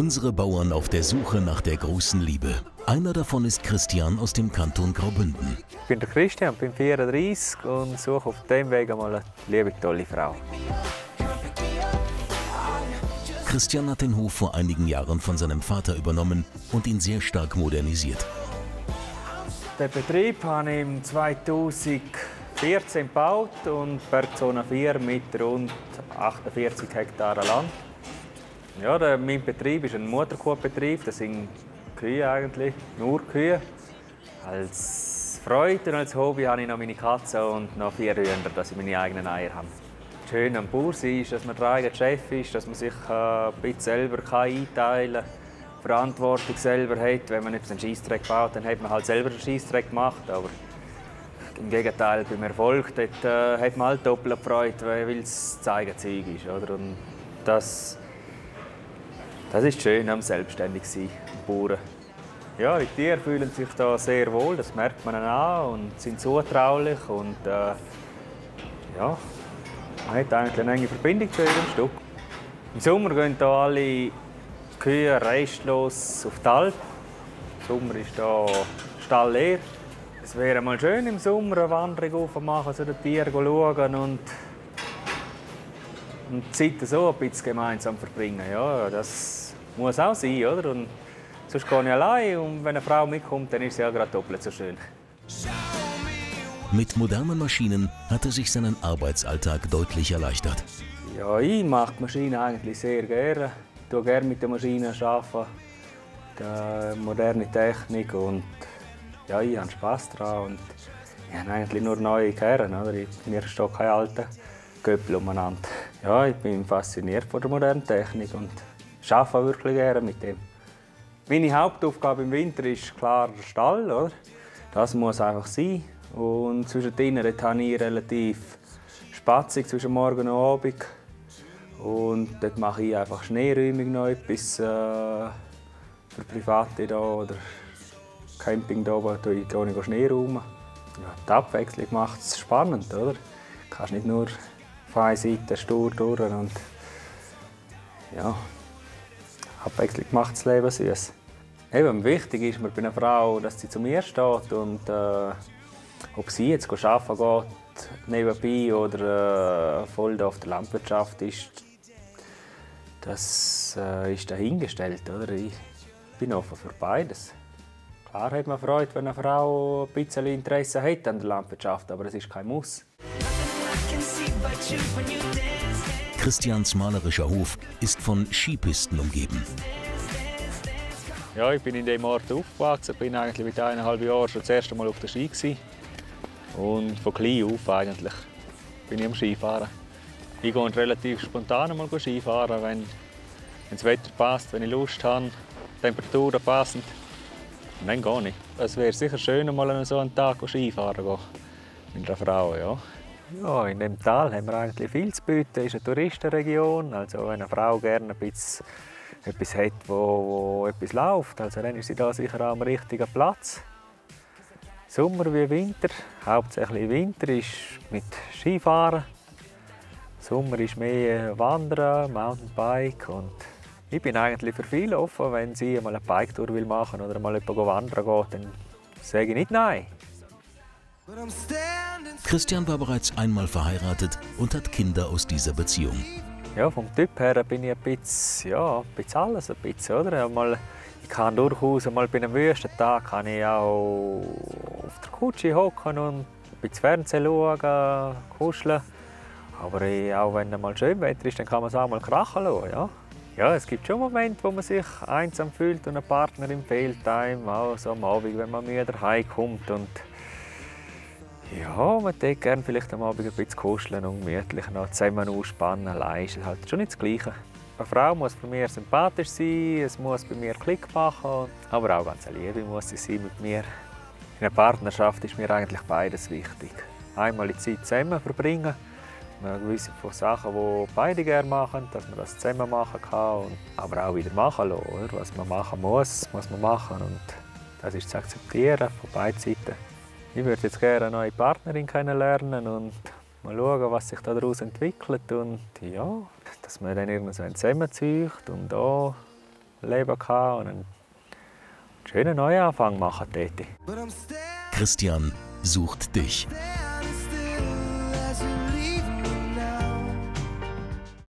Unsere Bauern auf der Suche nach der großen Liebe. Einer davon ist Christian aus dem Kanton Graubünden. Ich bin der Christian, bin 34 und suche auf dem Weg einmal eine liebe, tolle Frau. Christian hat den Hof vor einigen Jahren von seinem Vater übernommen und ihn sehr stark modernisiert. Den Betrieb habe ich im 2014 gebaut und Bergzone 4 mit rund 48 Hektar Land. Ja, der, mein Betrieb ist ein Mutterkuhbetrieb. Das sind Kühe eigentlich, nur Kühe. Als Freude und als Hobby habe ich noch meine Katze und noch vier Hühner, dass ich meine eigenen Eier habe schön am Bauer sein ist, dass man der eigene Chef ist, dass man sich äh, ein bisschen selber einteilen kann, Verantwortung selber hat. Wenn man einen Scheissdreck baut, dann hat man halt selber den Scheissdreck gemacht. Aber im Gegenteil, beim Erfolg dort, äh, hat man halt doppelt Freude, weil es das eigene Zeug ist. Oder? Und das, das ist schön am selbstständig sein, am Bauern. Ja, die Tiere fühlen sich da sehr wohl, das merkt man an und sind zutraulich und äh, ja, man hat eigentlich eine enge Verbindung zu jedem Stück. Im Sommer gehen hier alle Kühe restlos auf die Alp. Im Sommer ist hier Stall leer. Es wäre mal schön im Sommer eine Wanderung aufmachen, zu den Tieren schauen und, und die Zeit so ein bisschen gemeinsam verbringen. Ja, das muss auch sein, oder? Und sonst gehe ich allein und wenn eine Frau mitkommt, dann ist sie ja gerade doppelt so schön. Mit modernen Maschinen hat er sich seinen Arbeitsalltag deutlich erleichtert. Ja, ich mag die Maschinen eigentlich sehr gerne. Ich arbeite gerne mit den Maschinen. Arbeiten. Die moderne Technik und ja, ich habe Spass daran. Und ich habe eigentlich nur neue Kehren. Oder? Mir steht kein alter Köppel umeinander. Ja, ich bin fasziniert von der modernen Technik und arbeite wirklich gerne mit dem. Meine Hauptaufgabe im Winter ist klar der Stall. Oder? Das muss einfach sein. Und zwischendrin habe ich relativ spatzig zwischen Morgen und Abend. Und dort mache ich einfach Schneeräumung noch etwas äh, für Private da oder Camping da oben, da gehe ich Schnee räumen. Ja, die Abwechslung macht es spannend, oder? Du kannst nicht nur von einer Seite stur durch und ja, Abwechslung macht das Leben süß. Eben, wichtig ist mir bei einer Frau, dass sie zu mir steht und äh, ob sie jetzt arbeiten geht, nebenbei oder äh, voll auf der Landwirtschaft ist, das äh, ist dahingestellt. Oder? Ich bin offen für beides. Klar hat man Freude, wenn eine Frau ein bisschen Interesse hat an der Landwirtschaft, aber es ist kein Muss. Christians malerischer Hof ist von Skipisten umgeben. Ja, ich bin in dem Ort aufgewachsen, bin eigentlich mit eineinhalb Jahren schon das erste Mal auf der Ski gewesen. Und von klein auf eigentlich bin ich am Skifahren. Ich gehe relativ spontan mal Skifahren, wenn, wenn das Wetter passt, wenn ich Lust habe, Temperaturen passen. Und dann gehe ich. Es wäre sicher schön, mal so einen Tag Skifahren gehen mit einer Frau. Ja. Ja, in dem Tal haben wir eigentlich viel zu bieten. Es ist eine Touristenregion. Also wenn eine Frau gerne ein bisschen etwas hat, wo, wo etwas läuft, also dann ist sie da sicher am richtigen Platz. Sommer wie Winter. Hauptsächlich Winter ist mit Skifahren. Sommer ist mehr Wandern, Mountainbike und ich bin eigentlich für viele offen, wenn sie mal eine Bike-Tour machen oder mal jemand wandern geht, dann sage ich nicht nein. Christian war bereits einmal verheiratet und hat Kinder aus dieser Beziehung. Ja, vom Typ her bin ich ein bisschen, ja, ein bisschen alles, ein bisschen, oder? Mal, ich kann durchaus mal bei einem Wüstentag kann ich auch auf der Kutsche hocken und ein bisschen Fernsehen schauen, kuscheln. Aber auch wenn mal schön Wetter ist, dann kann man es auch mal krachen lassen, ja. Ja, es gibt schon Momente, wo man sich einsam fühlt und eine Partnerin fehlt einem, auch so am Abend, wenn man müde heimkommt und ja, man würde gerne vielleicht am Abend ein bisschen kuscheln und gemütlich noch zusammen ausspannen. Allein ist halt schon nicht das Gleiche. Eine Frau muss bei mir sympathisch sein, es muss bei mir Klick machen, aber auch ganz Liebe muss sie sein mit mir. In einer Partnerschaft ist mir eigentlich beides wichtig. Einmal die Zeit zusammen verbringen, man gewisse von Sachen, die beide gerne machen, dass man das zusammen machen kann, aber auch wieder machen lassen. Oder? Was man machen muss, muss man machen und das ist zu akzeptieren von beiden Seiten. Ich würde jetzt gerne eine neue Partnerin kennenlernen und mal schauen, was sich daraus entwickelt und ja, dass man dann irgendwann zusammenzieht und da Leben gehabt und einen schönen Neuanfang machen dort. Christian sucht dich.